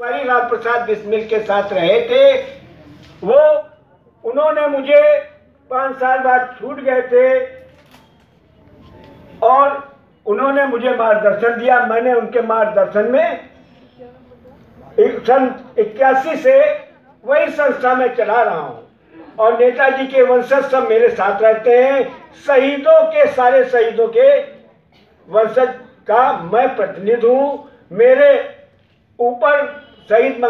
तिवारी राम प्रसाद बिस्मिल के साथ रहे थे। वो, उन्होंने मुझे पाँच साल बाद छूट गए थे और उन्होंने मुझे मार्गदर्शन दिया। मैंने उनके मार्गदर्शन में सन इक्यासी से वही संस्था में चला रहा हूँ। और नेताजी के वंशज सब मेरे साथ रहते हैं। शहीदों के, सारे शहीदों के वंशज का मैं प्रतिनिधि हूँ। मेरे ऊपर शहीद